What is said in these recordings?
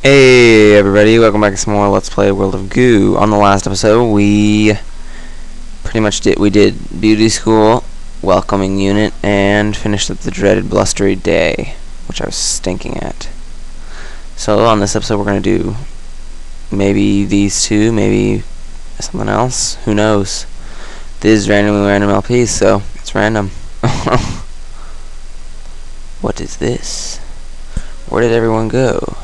Hey everybody, welcome back to some more Let's Play World of Goo. On the last episode, we pretty much did we did beauty school, welcoming unit, and finished up the dreaded blustery day, which I was stinking at. So on this episode, we're gonna do maybe these two, maybe something else. Who knows? This is randomly random LPs, so it's random. what is this? Where did everyone go?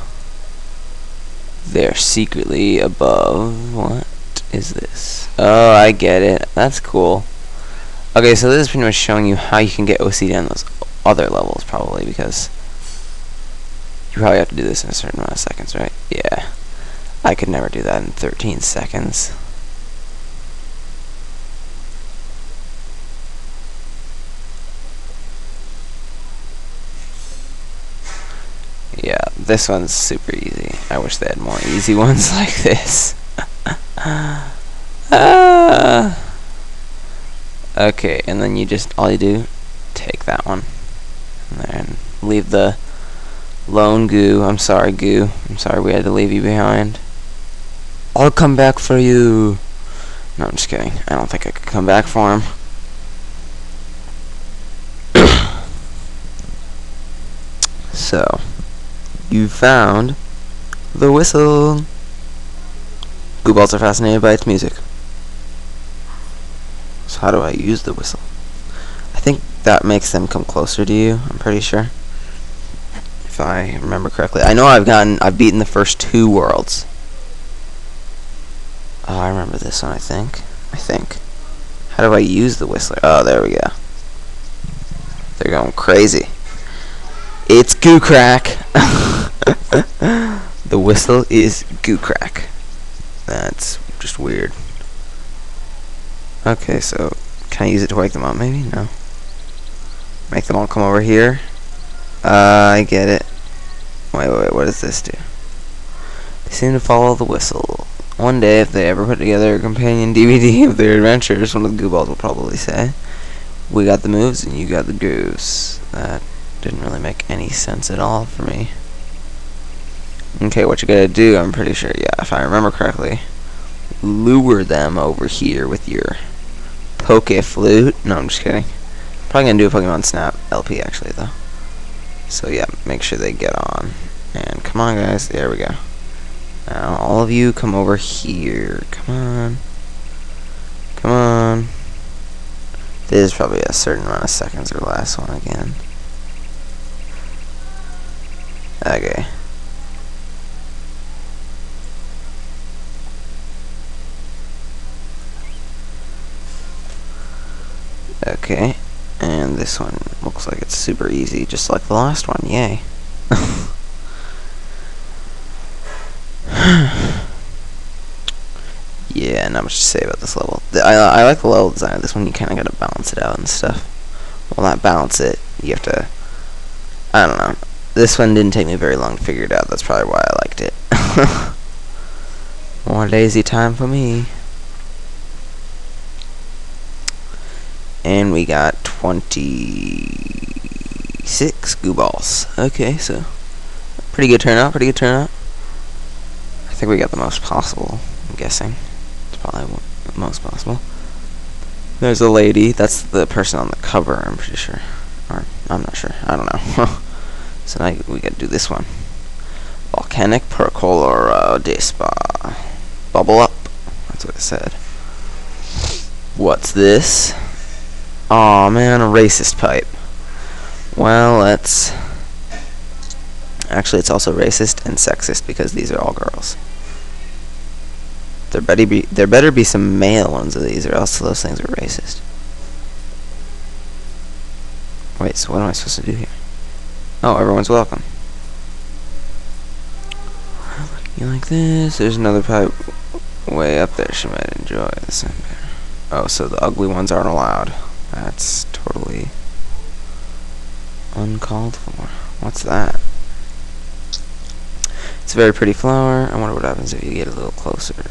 They're secretly above. What is this? Oh, I get it. That's cool. Okay, so this is pretty much showing you how you can get OCD on those other levels, probably, because you probably have to do this in a certain amount of seconds, right? Yeah. I could never do that in 13 seconds. Yeah, this one's super easy. I wish they had more easy ones like this. ah. Okay, and then you just, all you do, take that one. And then leave the lone goo. I'm sorry, goo. I'm sorry we had to leave you behind. I'll come back for you. No, I'm just kidding. I don't think I could come back for him. so you found the whistle. Gooballs are fascinated by its music. So how do I use the whistle? I think that makes them come closer to you, I'm pretty sure. If I remember correctly. I know I've gotten I've beaten the first two worlds. Oh, I remember this one, I think. I think. How do I use the whistler? Oh, there we go. They're going crazy. It's goo crack. the whistle is goo crack. That's just weird. Okay, so can I use it to wake them up? Maybe no. Make them all come over here. Uh, I get it. Wait, wait, wait. What does this do? They seem to follow the whistle. One day, if they ever put together a companion DVD of their adventures, one of the Gooballs will probably say, "We got the moves and you got the goose." That didn't really make any sense at all for me. Okay, what you gotta do, I'm pretty sure, yeah, if I remember correctly, lure them over here with your poke flute. No, I'm just kidding. Probably gonna do a Pokemon Snap LP actually though. So yeah, make sure they get on. And come on guys, there we go. Now all of you come over here. Come on. Come on. This is probably a certain amount of seconds or last one again. Okay. Okay, and this one looks like it's super easy, just like the last one, yay. yeah, not much to say about this level. I, I like the level design of this one, you kind of got to balance it out and stuff. Well, not balance it, you have to, I don't know. This one didn't take me very long to figure it out, that's probably why I liked it. More lazy time for me. And we got 26 goo balls. Okay, so pretty good turnout, pretty good turnout. I think we got the most possible, I'm guessing. It's probably the most possible. There's a lady, that's the person on the cover, I'm pretty sure. Or, I'm not sure, I don't know. so now we gotta do this one. Volcanic Percolator Day Spa. Bubble up. That's what it said. What's this? Aw, man, a racist pipe. Well, let's... Actually, it's also racist and sexist because these are all girls. There better be there better be some male ones of these, or else those things are racist. Wait, so what am I supposed to do here? Oh, everyone's welcome. You like this? There's another pipe way up there. She might enjoy this. Oh, so the ugly ones aren't allowed. That's totally uncalled for. What's that? It's a very pretty flower. I wonder what happens if you get a little closer.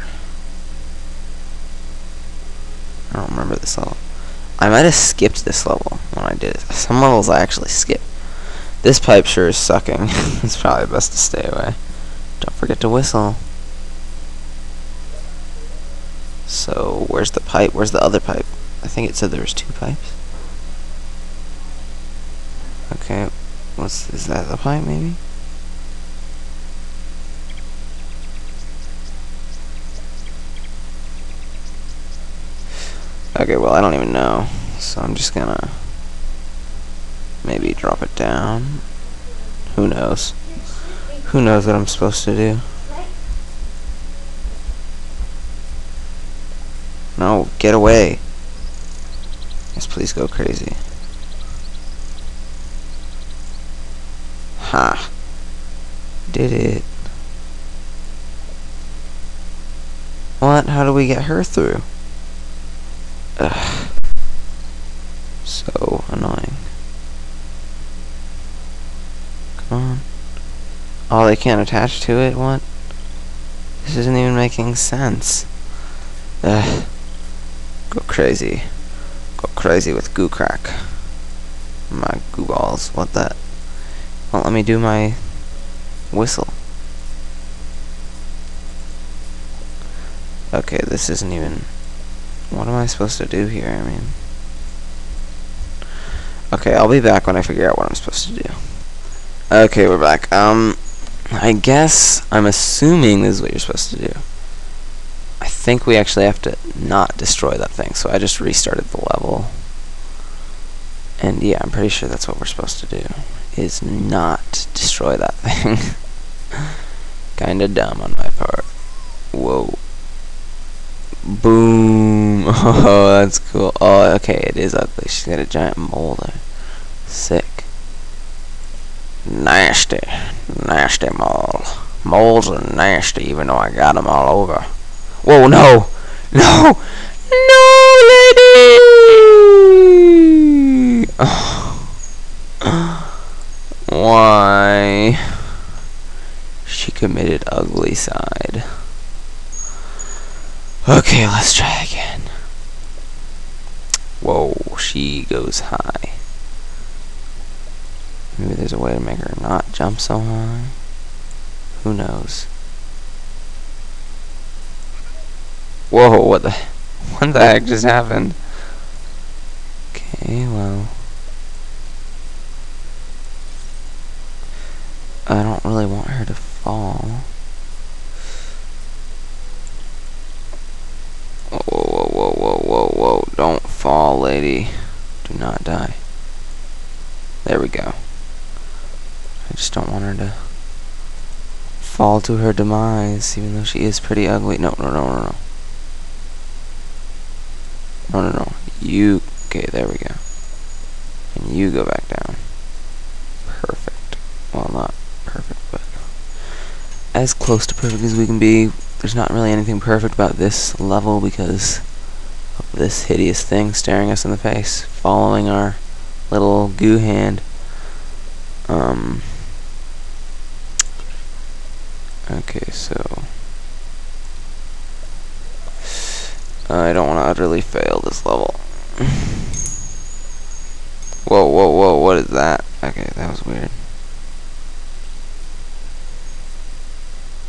I don't remember this level. I might have skipped this level when I did it. Some levels I actually skipped. This pipe sure is sucking. it's probably best to stay away. Don't forget to whistle. So, where's the pipe? Where's the other pipe? I think it said there was two pipes. Okay, what's, is that the pipe maybe? Okay, well, I don't even know. So I'm just gonna maybe drop it down. Who knows? Who knows what I'm supposed to do? No, get away. Please go crazy. Ha. Did it. What? How do we get her through? Ugh. So annoying. Come on. Oh, they can't attach to it? What? This isn't even making sense. Ugh. Go crazy. Crazy with goo crack. My goo balls. What that? Won't let me do my whistle. Okay, this isn't even... What am I supposed to do here? I mean... Okay, I'll be back when I figure out what I'm supposed to do. Okay, we're back. Um, I guess I'm assuming this is what you're supposed to do. Think we actually have to not destroy that thing, so I just restarted the level. And yeah, I'm pretty sure that's what we're supposed to do, is not destroy that thing. Kinda dumb on my part. Whoa. Boom. Oh, that's cool. Oh, okay, it is ugly. She's got a giant molder. Sick. Nasty. Nasty mole. Moles are nasty, even though I got them all over. Whoa, no! No! No, lady! Why? She committed ugly side. Okay, let's try again. Whoa, she goes high. Maybe there's a way to make her not jump so high. Who knows? Whoa, what the what the heck just happened? Okay, well I don't really want her to fall. Whoa, whoa, whoa, whoa, whoa, whoa. Don't fall, lady. Do not die. There we go. I just don't want her to fall to her demise, even though she is pretty ugly. No, no, no, no, no. No, no, no. You, okay, there we go. And you go back down. Perfect. Well, not perfect, but as close to perfect as we can be. There's not really anything perfect about this level because of this hideous thing staring us in the face, following our little goo hand. Um. Okay, so I don't want to utterly fail this level. whoa, whoa, whoa! What is that? Okay, that was weird.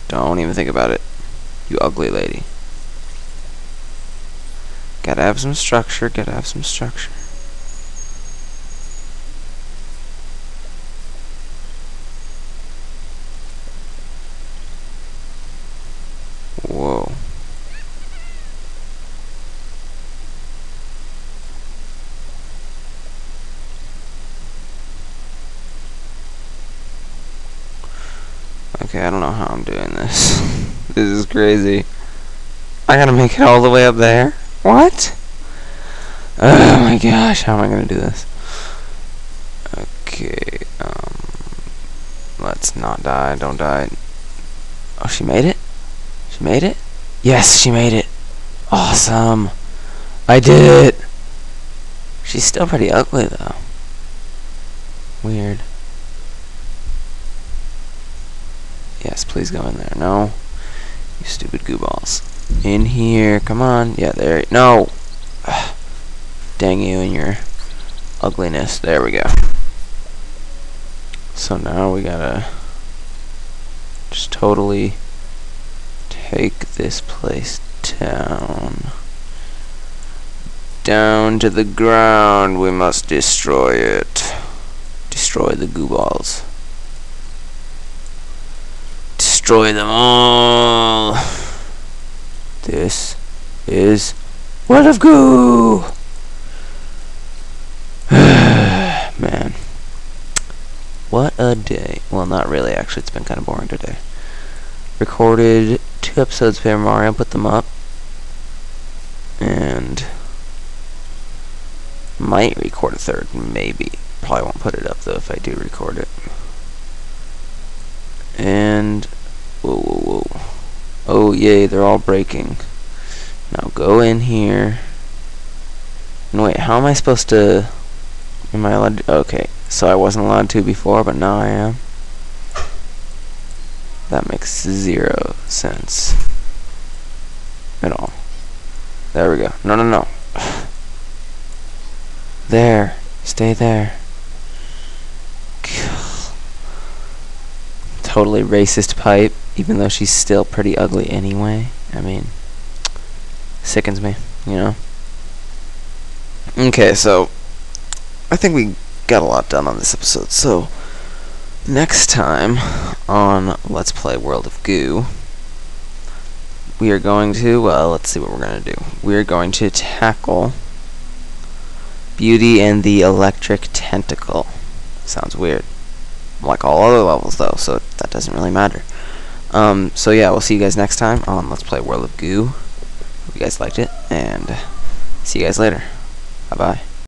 Don't even think about it. You ugly lady. Gotta have some structure, gotta have some structure. Whoa. Okay, I don't know how I'm doing this. this is crazy. I gotta make it all the way up there? What? Oh my gosh, how am I gonna do this? Okay, um, let's not die, don't die. Oh, she made it? She made it? Yes, she made it. Awesome. I did it. She's still pretty ugly, though. Weird. Yes, please go in there. No. You stupid goo balls. In here. Come on. Yeah, there. No. Ugh. Dang you and your ugliness. There we go. So now we gotta just totally take this place down. Down to the ground, we must destroy it. Destroy the goo balls. Destroy them all. This is World of Goo! Man. What a day. Well, not really, actually. It's been kind of boring today. Recorded two episodes of Paper Mario, put them up. And might record a third, maybe. Probably won't put it up, though, if I do record it. And... Whoa, whoa, whoa. Oh, yay, they're all breaking. Now go in here. And wait, how am I supposed to... Am I allowed to... Okay, so I wasn't allowed to before, but now I am. That makes zero sense. At all. There we go. No, no, no. There. Stay there. Totally racist pipe, even though she's still pretty ugly anyway. I mean, sickens me, you know? Okay, so I think we got a lot done on this episode. So next time on Let's Play World of Goo, we are going to, well, let's see what we're going to do. We are going to tackle Beauty and the Electric Tentacle. Sounds weird. Like all other levels, though, so that doesn't really matter. Um, so yeah, we'll see you guys next time on Let's Play World of Goo. Hope you guys liked it, and see you guys later. Bye-bye.